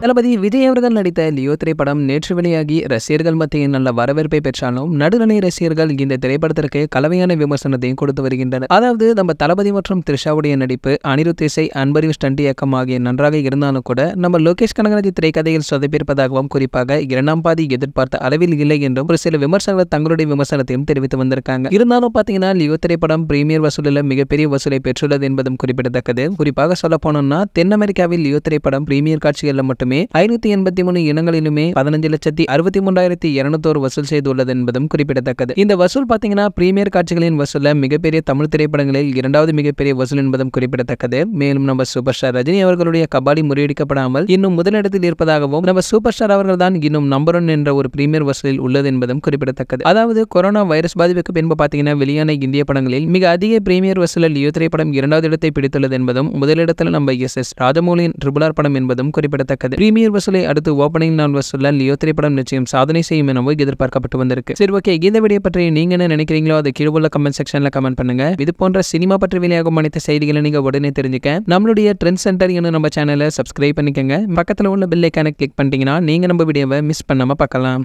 தளபதி விஜய் அவர்கள் நடித்த லியோ திரைப்படம் நேற்று வெளியாகி ரசிகர்கள் மத்தியில் நல்ல வரவேற்பை பெற்றாலும் நடுநிலை ரசிகர்கள் இந்த திரைப்படத்திற்கு கலவையான விமர்சனத்தையும் கொடுத்து வருகின்றனர். அதாவது நம்ம தளபதி மற்றும் த்ரிஷாவுடைய நடிப்பு அனிருத் இசை அன்பரின் ஸ்டண்ட் இயக்கம் ஆகிய நன்றாக இருந்தாலும் கூட நம்ம லோகேஷ் கனகராஜ் திரைக்கதையில் சொதப்பியிருப்பதாகவும் குறிப்பாக இரண்டாம் பாதி எதிர்பார்த்த அளவில் இல்லை என்றும் ஒரு சில விமர்சகர்கள் தங்களுடைய விமர்சனத்தையும் தெரிவித்து வந்திருக்காங்க. இருந்தாலும் பாத்தீங்கன்னா லியோ திரைப்படம் பிரீமியர் வசூலில் மிகப்பெரிய வசூலை பெற்றுள்ளது என்பதும் குறிப்பிடத்தக்கது. குறிப்பாக சொல்ல போனோம்னா தென் அமெரிக்காவில் லியோ திரைப்படம் பிரீமியர் காட்சிகளில் மட்டுமே ஐநூத்தி எண்பத்தி மூணு இனங்களிலுமே பதினஞ்சு லட்சத்தி அறுபத்தி மூன்றாயிரத்தி இருநூத்தோரு வசூல் செய்துள்ளது என்பதும் குறிப்பிடத்தக்கது. இந்த வசூல் பாத்தீங்கன்னா பிரீமியர் காட்சிகளின் வசூல மிகப்பெரிய தமிழ் திரைப்படங்களில் இரண்டாவது மிகப்பெரிய வசூல் என்பதும் குறிப்பிடத்தக்கது. மேலும் நம்ம சூப்பர் ஸ்டார் ரஜினி அவர்களுடைய கபாடி முறியடிக்கப்படாமல் இன்னும் முதலிடத்தில் இருப்பதாகவும் நம்ம சூப்பர் ஸ்டார் அவர்கள் தான் இன்னும் நம்பர் ஒன் என்ற ஒரு பிரீமியர் வசூலில் உள்ளது என்பதும் குறிப்பிடத்தக்கது. அதாவது கொரோனா வைரஸ் பாதிப்புக்கு பின்பு பாத்தீங்கன்னா வெளியான இந்திய படங்களில் மிக அதிக பிரீமியர் வசூலில் லியோ திரைப்படம் இரண்டாவது இடத்தை பிடித்துள்ளது என்பதும் முதலிடத்தில் நம்ம எஸ் எஸ் ராஜமௌலியின் ட்ரிபிள் படம் என்பதும் குறிப்பிடத்தக்கது. பிரீமியர் வசூலை அடுத்து ஓப்பனிங் நான் வசூலில் லியோ திரைப்படம் நிச்சயம் சாதனை செய்யும் எனவும் எதிர்பார்க்கப்பட்டு வந்திருக்கு. சரி ஓகே இந்த வீடியோ பற்றி நீங்க என்ன நினைக்கிறீங்களோ அதை கீழே உள்ள கமெண்ட் செக்ஷன்ல கமெண்ட் பண்ணுங்க. இது போன்ற சினிமா பற்றி வெளியாகும் அனைத்து செய்திகளை நீங்க உடனே தெரிஞ்சுக்க. நம்மளுடைய ட்ரெண்ட் சென்டர் என்ன நம்ம சேனலை சப்ஸ்கிரைப் பண்ணிக்கங்க. பக்கத்தில் உள்ள பில்லைக்கான கிளிக் பண்ணிட்டீங்கன்னா நீங்க நம்ம வீடியோவை மிஸ் பண்ணாம பார்க்கலாம்.